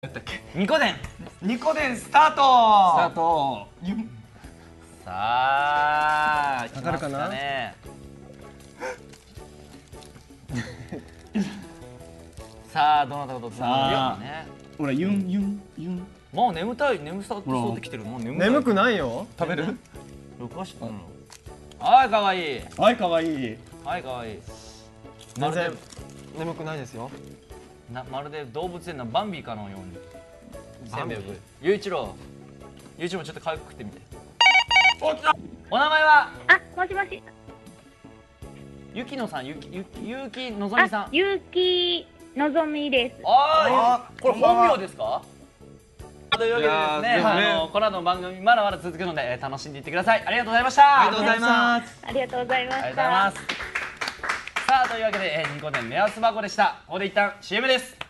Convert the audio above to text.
やったっけ？ニコデン。ニコデンスタート。スタート。さあわかるかな？ね。さあどなたかとつながるよさあね。ほらユンユンユン。もう眠たい眠さそうってきてる。もう眠眠くないよ。食べる？録画してたの？はいかわいい。はいかわいい。はいかわいい。全然。眠くないですよなまるで動物園のバンビーかのように。せんべいを食う。ゆういちろう。ゆういちろうもちょっと軽く食ってみて。お名前は？あ、もしもし。ゆきのさん。ゆきゆきゆきのぞみさん。あ、ゆうきのぞみです。あーこれ本名ですか？というわけでですねあのこの後の番組まだまだ続くのでえー楽しんでいってください。ありがとうございました。ありがとうございます。ありがとうございました。というわけで、えー、ニコデン目安箱でした。ここで一旦 CM です。